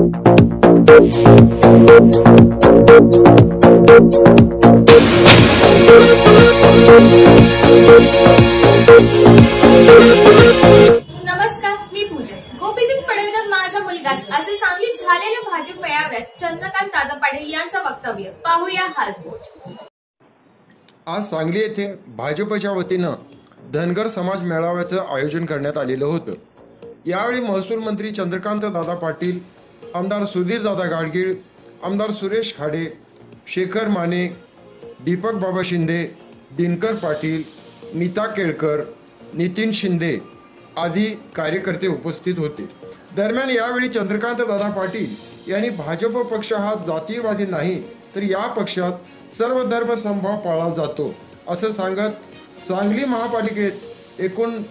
नमस्कार मी पूजा. गोपीचंद पडळकर माझा मुलगाच असे सांगलीत झालेल्या भाजप मेळाव्यात चंद्रकांत दादा पाटील यांचं वक्तव्य. पाहूया हालबोट आज सांगली येथे भाजपच्या वतीनं धनगर समाज मेळाव्याचं आयोजन करण्यात आलेलं होतं. यावेळी महसूल मंत्री चंद्रकांत दादा पाटील आमदार सुधीर दादा गाडगीळ आमदार सुरेश खाडे शेखर माने दीपक बाबा शिंदे दिनकर पाटील नीता केळकर नितीन शिंदे आदी कार्यकर्ते उपस्थित होते. दरम्यान यावेळी चंद्रकांत दादा पाटील यांनी भाजप पक्ष हा जातीयवादी नाही तर या पक्षात सर्व धर्म संभाव पाळला जातो असं सांगत सांगली महापालिकेत एकूण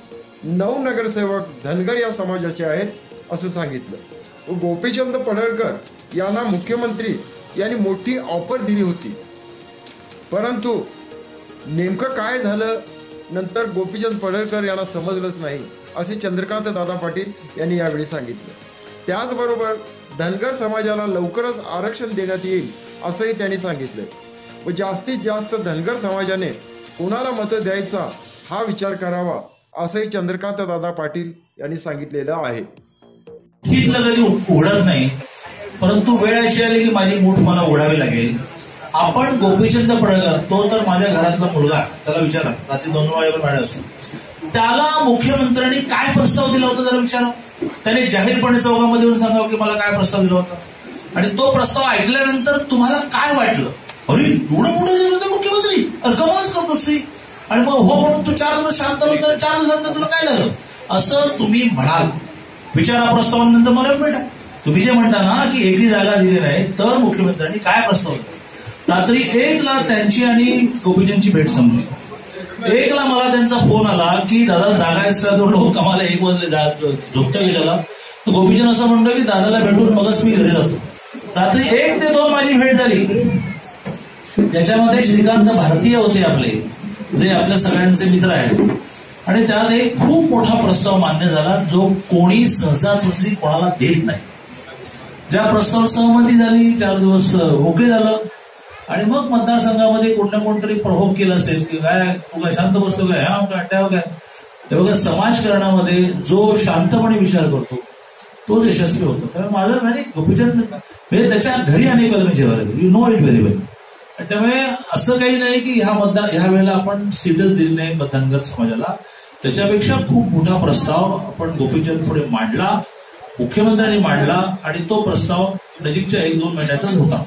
नऊ नगरसेवक धनगर या समाजाचे आहेत असं सांगितलं. व गोपीचंद पडळकर यांना मुख्यमंत्री यांनी मोठी ऑफर दिली होती. परंतु नेमकं काय झालं? नंतर गोपीचंद पडळकर यांना समजलंच नाही असे चंद्रकांत दादा पाटील यांनी यावेळी सांगितलं. त्याचबरोबर धनगर समाजाला लवकरच आरक्षण देण्यात येईल असंही त्यांनी सांगितलं. व जास्तीत जास्त धनगर समाजाने कोणाला मतं द्यायचा हा विचार करावा असंही चंद्रकांत दादा पाटील यांनी सांगितलेलं आहे. तिथलं कधी उघडत नाही. परंतु वेळ अशी आली की माझी मूठ मला ओढावी लागेल. आपण गोपीचंद पडळकर तो तर माझ्या घरातला मुलगा. त्याला विचारा. रात्री दोन वाजेवर मॅडम असतो. त्याला मुख्यमंत्र्यांनी काय प्रस्ताव दिला होता जरा विचारा. त्याने जाहीरपणे चौकामध्ये येऊन सांगावं की मला काय प्रस्ताव दिला होता. आणि तो प्रस्ताव ऐकल्यानंतर तुम्हाला काय वाटलं? अरे एवढं मोठं दिलं होतं मुख्यमंत्री. अरे कमालच करतो श्री. आणि मग हो म्हणून तू चार दिवस शांत बस तर चार दिवसानंतर तुला काय झालं? असं तुम्ही म्हणाल. विचारा प्रस्तावानंतर मला भेटा तुम्ही जे म्हणता ना की एकही जागा दिली नाही तर मुख्यमंत्र्यांनी काय प्रस्ताव रात्री एकला त्यांची आणि गोपीजींची भेट संपली. एकला मला त्यांचा फोन आला की दादा जागा आहे सर एक वाजले जा- झोपत्या तर गोपीचंद असं म्हणतो की दादाला भेटून मगच मी घरी जातो. रात्री एक ते दोन माझी भेट झाली. त्याच्यामध्ये श्रीकांत भारतीय होते आपले जे आपल्या सगळ्यांचे मित्र आहेत. आणि त्यात एक खूप मोठा प्रस्ताव मान्य झाला जो कोणी सहजासहजी कोणाला देत नाही. ज्या प्रस्ताव सहमती झाली चार दिवस ओके झालं. आणि मग मतदारसंघामध्ये कोण ना कोणतरी प्रभोग केला असेल की काय तू काय शांत बसतो काय? ह्या काय त्या काय? हे बघा समाजकारणामध्ये जो शांतपणे विचार करतो तोच यशस्वी होतो. त्यामुळे माझं म्हणजे गोपीचंद म्हणजे त्याच्या घरी अनेक वेळेला मी जेवायला you know it very well त्यामुळे असं काही नाही की ह्या मतदान ह्या वेळेला आपण सीटच दिली नाही धनगर समाजाला. त्याच्यापेक्षा खूप मोठा प्रस्ताव आपण गोपीचंद पुढे मांडला मुख्यमंत्र्यांनी मांडला आणि तो प्रस्ताव नजीकच्या एक दोन महिन्याचाच होता.